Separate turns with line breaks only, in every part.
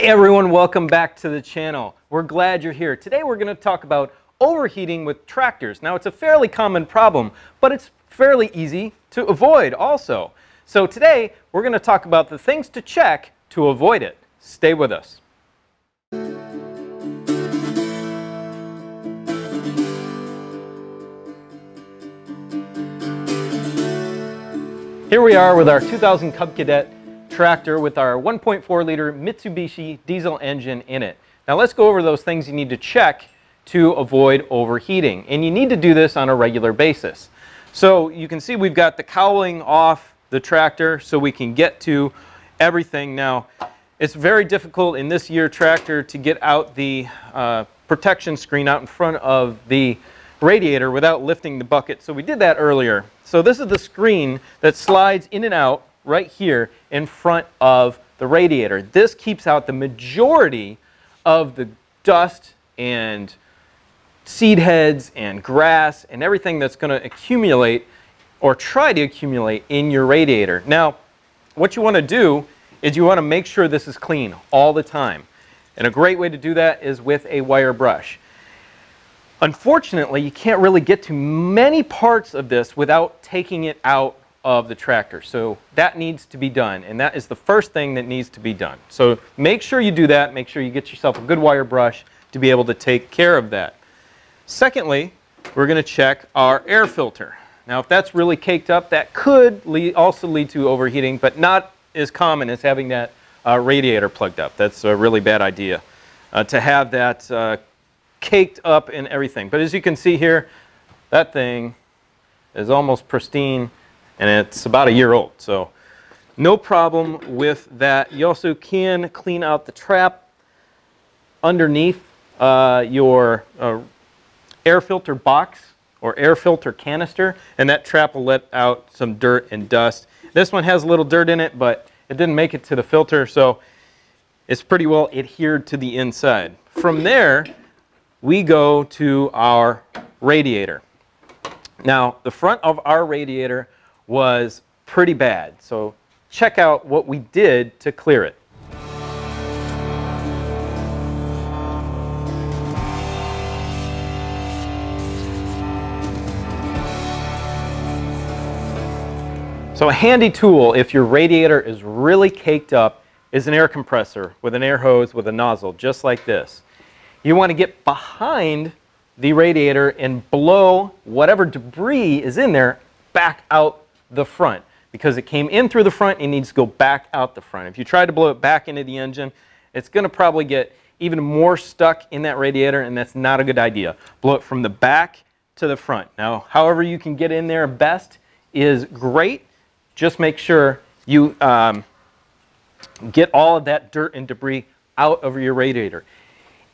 Hey everyone, welcome back to the channel. We're glad you're here. Today we're going to talk about overheating with tractors. Now it's a fairly common problem, but it's fairly easy to avoid also. So today we're going to talk about the things to check to avoid it. Stay with us. Here we are with our 2000 Cub Cadet tractor with our 1.4 liter Mitsubishi diesel engine in it. Now let's go over those things you need to check to avoid overheating. And you need to do this on a regular basis. So you can see we've got the cowling off the tractor so we can get to everything. Now it's very difficult in this year tractor to get out the uh, protection screen out in front of the radiator without lifting the bucket. So we did that earlier. So this is the screen that slides in and out right here in front of the radiator. This keeps out the majority of the dust and seed heads and grass and everything that's going to accumulate or try to accumulate in your radiator. Now, what you want to do is you want to make sure this is clean all the time. And a great way to do that is with a wire brush. Unfortunately, you can't really get to many parts of this without taking it out of the tractor. So that needs to be done, and that is the first thing that needs to be done. So make sure you do that. Make sure you get yourself a good wire brush to be able to take care of that. Secondly, we're going to check our air filter. Now, if that's really caked up, that could lead, also lead to overheating, but not as common as having that uh, radiator plugged up. That's a really bad idea uh, to have that uh, caked up and everything. But as you can see here, that thing is almost pristine and it's about a year old. So no problem with that. You also can clean out the trap underneath uh, your uh, air filter box or air filter canister and that trap will let out some dirt and dust. This one has a little dirt in it but it didn't make it to the filter so it's pretty well adhered to the inside. From there we go to our radiator. Now, the front of our radiator was pretty bad, so check out what we did to clear it. So a handy tool if your radiator is really caked up is an air compressor with an air hose with a nozzle just like this. You want to get behind the radiator and blow whatever debris is in there back out the front. Because it came in through the front, it needs to go back out the front. If you try to blow it back into the engine, it's going to probably get even more stuck in that radiator, and that's not a good idea. Blow it from the back to the front. Now, however you can get in there best is great. Just make sure you um, get all of that dirt and debris out of your radiator.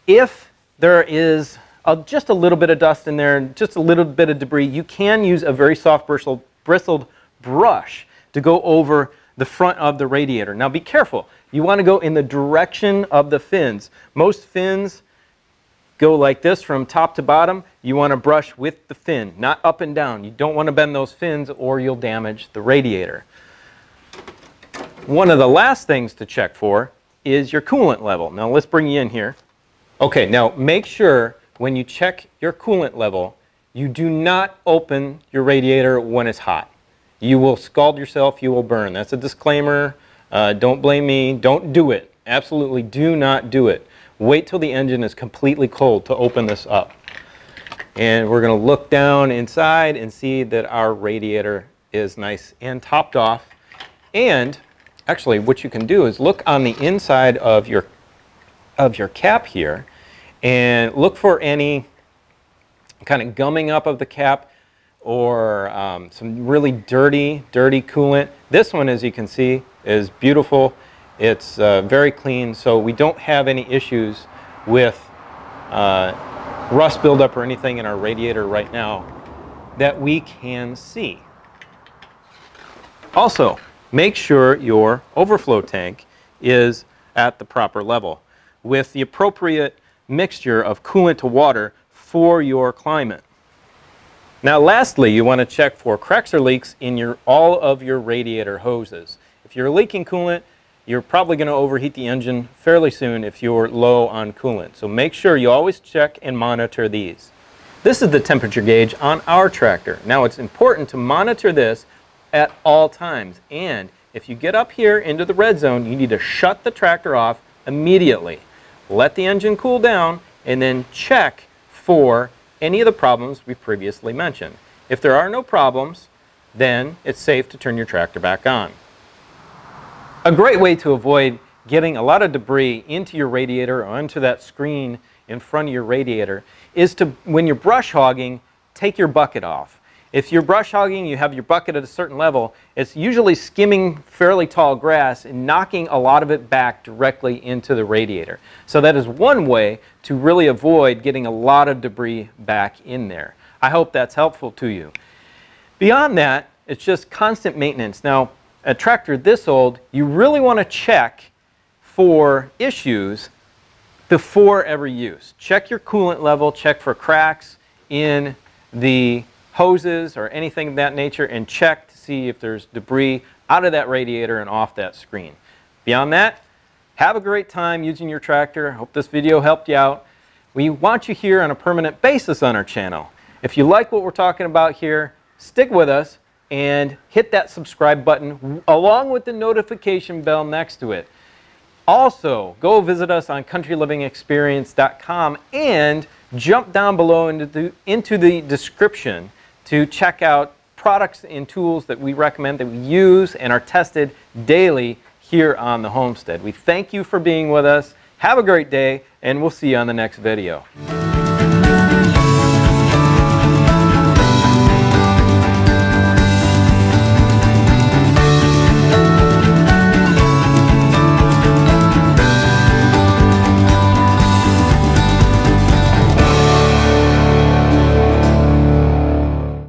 If there is a, just a little bit of dust in there, and just a little bit of debris, you can use a very soft bristled, bristled brush to go over the front of the radiator. Now be careful. You want to go in the direction of the fins. Most fins go like this from top to bottom. You want to brush with the fin, not up and down. You don't want to bend those fins or you'll damage the radiator. One of the last things to check for is your coolant level. Now let's bring you in here. Okay, now make sure when you check your coolant level, you do not open your radiator when it's hot. You will scald yourself, you will burn. That's a disclaimer. Uh, don't blame me. Don't do it. Absolutely do not do it. Wait till the engine is completely cold to open this up. And we're going to look down inside and see that our radiator is nice and topped off. And actually what you can do is look on the inside of your of your cap here and look for any kind of gumming up of the cap or um, some really dirty, dirty coolant. This one, as you can see, is beautiful. It's uh, very clean, so we don't have any issues with uh, rust buildup or anything in our radiator right now that we can see. Also, make sure your overflow tank is at the proper level with the appropriate mixture of coolant to water for your climate. Now lastly, you want to check for cracks or leaks in your, all of your radiator hoses. If you're leaking coolant, you're probably going to overheat the engine fairly soon if you're low on coolant. So make sure you always check and monitor these. This is the temperature gauge on our tractor. Now it's important to monitor this at all times. And if you get up here into the red zone, you need to shut the tractor off immediately. Let the engine cool down and then check for any of the problems we previously mentioned. If there are no problems, then it's safe to turn your tractor back on. A great way to avoid getting a lot of debris into your radiator or onto that screen in front of your radiator is to, when you're brush hogging, take your bucket off. If you're brush hogging, you have your bucket at a certain level, it's usually skimming fairly tall grass and knocking a lot of it back directly into the radiator. So that is one way to really avoid getting a lot of debris back in there. I hope that's helpful to you. Beyond that, it's just constant maintenance. Now, a tractor this old, you really want to check for issues before every use. Check your coolant level, check for cracks in the hoses or anything of that nature, and check to see if there's debris out of that radiator and off that screen. Beyond that, have a great time using your tractor. I hope this video helped you out. We want you here on a permanent basis on our channel. If you like what we're talking about here, stick with us and hit that subscribe button along with the notification bell next to it. Also, go visit us on countrylivingexperience.com and jump down below into the, into the description to check out products and tools that we recommend that we use and are tested daily here on the homestead. We thank you for being with us. Have a great day, and we'll see you on the next video.